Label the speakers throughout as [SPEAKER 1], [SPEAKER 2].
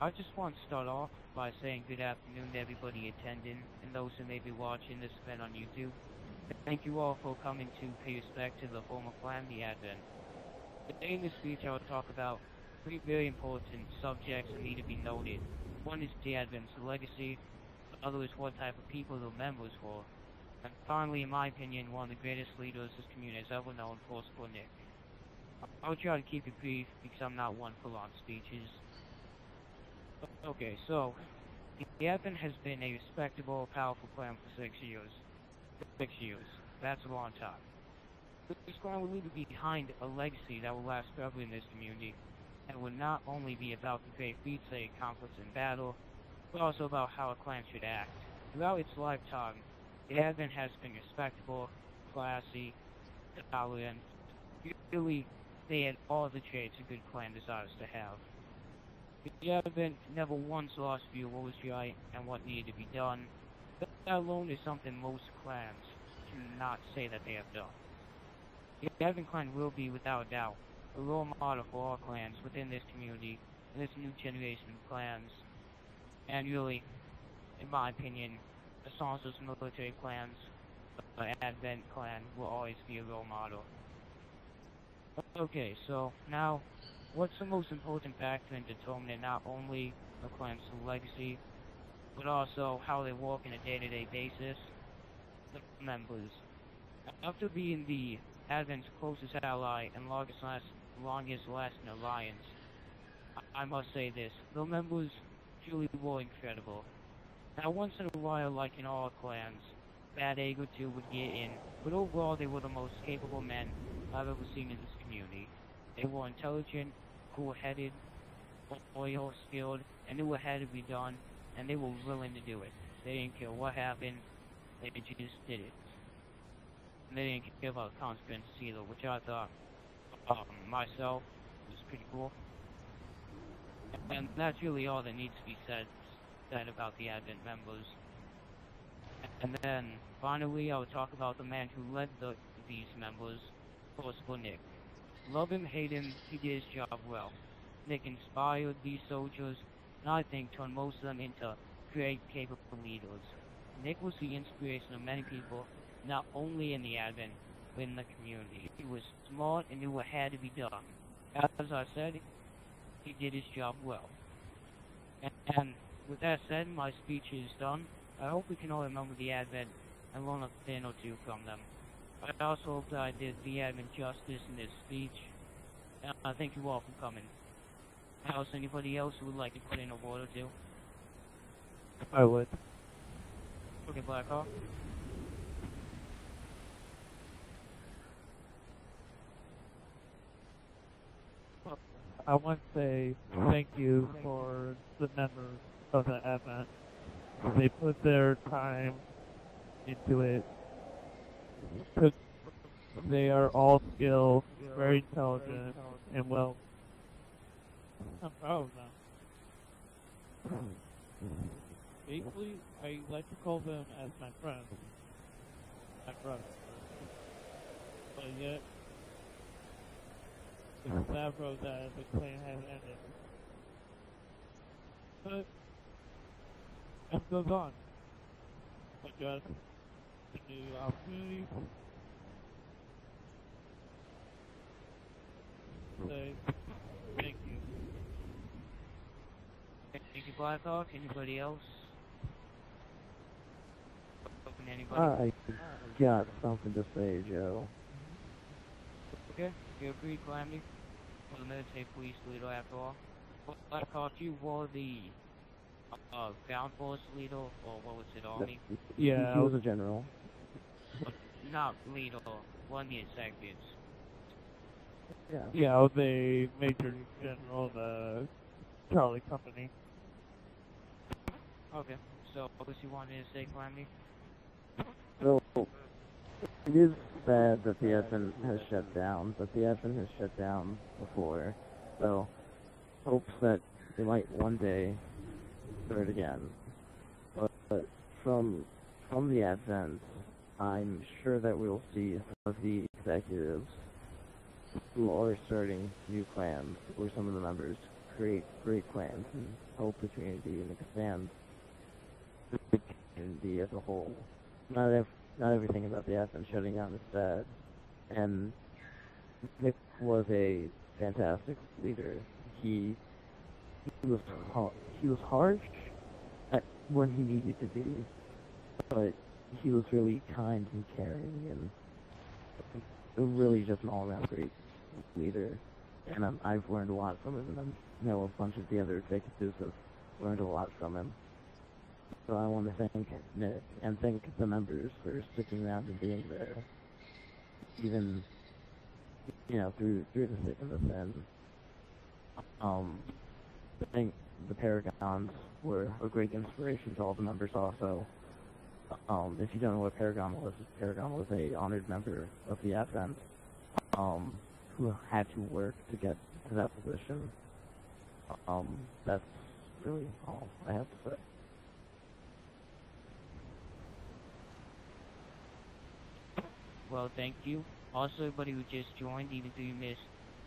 [SPEAKER 1] I just want to start off by saying good afternoon to everybody attending and those who may be watching this event on YouTube. Thank you all for coming to pay respect to the former clan, the Advent. Today in this speech I will talk about three very important subjects that need to be noted. One is the Advent's legacy, the other is what type of people the members were, and finally, in my opinion, one of the greatest leaders this community has ever known, Forcible Nick. I'll try to keep it brief because I'm not one for long speeches. Okay, so, the Advent has been a respectable, powerful clan for six years. Six years. That's a long time. This clan will leave behind a legacy that will last forever in this community, and will not only be about the great feats they accomplished in battle, but also about how a clan should act. Throughout its lifetime, the Advent has been respectable, classy, tolerant. Really, they had all the traits a good clan desires to have. The Advent never once lost view of what was right and what needed to be done. That alone is something most clans cannot say that they have done. The Advent clan will be, without a doubt, a role model for all clans within this community and this new generation of clans. And really, in my opinion, as long as military clans, the Advent clan will always be a role model. Okay, so now, what's the most important factor in determining not only a clan's legacy, but also how they work on a day-to-day -day basis? The members. After being the Advent's closest ally and longest, last, longest lasting alliance, I, I must say this, the members truly were incredible. Now once in a while, like in all clans, bad egg or two would get in, but overall they were the most capable men I've ever seen in this community. They were intelligent, cool-headed, loyal, skilled, and knew what had to be done, and they were willing to do it. They didn't care what happened, they just did it. And they didn't care about consequences either, which I thought, um, myself, was pretty cool. And that's really all that needs to be said, said about the Advent members. And then, finally, I will talk about the man who led the, these members, Forcible Nick. Love him, hate him, he did his job well. Nick inspired these soldiers, and I think turned most of them into great, capable leaders. Nick was the inspiration of many people, not only in the Advent, but in the community. He was smart and knew what had to be done. As I said, he did his job well. And, and with that said, my speech is done. I hope we can all remember the Advent and learn a thing or two from them. I also hope that I did the Advent justice in this speech. I thank you all for coming. House, anybody else who would like to put in a word or two?
[SPEAKER 2] I would.
[SPEAKER 1] Okay, Blackhawk.
[SPEAKER 2] I want to say thank you for the members of the Advent. They put their time into it. Cause they are all skilled, very intelligent, and well. I'm proud of them. Basically, I like to call them as my friends. My brothers. But yet, it's sad road that the clan has ended. But, it goes on. Got the new opportunities. Say, thank you.
[SPEAKER 1] Thank you, Blackhawk. Anybody else? Open anybody?
[SPEAKER 3] I got something to say, Joe.
[SPEAKER 1] Okay, you agree, Calamity? For the military police leader after all. Blackhawk, you were the uh, ground force leader, or what was it, army?
[SPEAKER 2] Yeah,
[SPEAKER 3] he was a general.
[SPEAKER 1] Not leader, one of the executives.
[SPEAKER 3] Yeah.
[SPEAKER 2] Yeah, I was a major general the Charlie Company.
[SPEAKER 1] Okay, so what was you wanted to say, Calamity?
[SPEAKER 3] So, it is sad that the Advent has shut down, but the Advent has shut down before. So, hopes that they might one day do it again. But, but from from the Advent, I'm sure that we'll see some of the executives who are starting new clans, or some of the members create great clans and help the community and expand the community as a whole. Not ev- not everything about the FN shutting down is bad, and Nick was a fantastic leader. He he was he was harsh at when he needed to be, but he was really kind and caring and really just an all-around great leader. And um, I've learned a lot from him, and I know a bunch of the other executives have learned a lot from him. So I want to thank Nick and thank the members for sticking around and being there, even you know through through the thick and the thin. Um, I think the Paragons were a great inspiration to all the members also. Um, if you don't know what Paragon was, Paragon was a honored member of the Advent, um, who had to work to get to that position. Um, that's really all I have to say.
[SPEAKER 1] Well, thank you. Also, everybody who just joined, even though you missed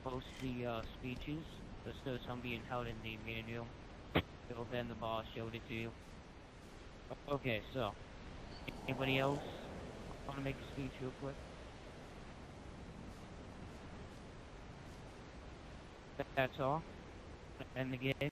[SPEAKER 1] most of the uh, speeches, there's still some being held in the room. Bill Ben, the boss, showed it to you. Okay, so, anybody else want to make a speech real quick? That's all? And the game?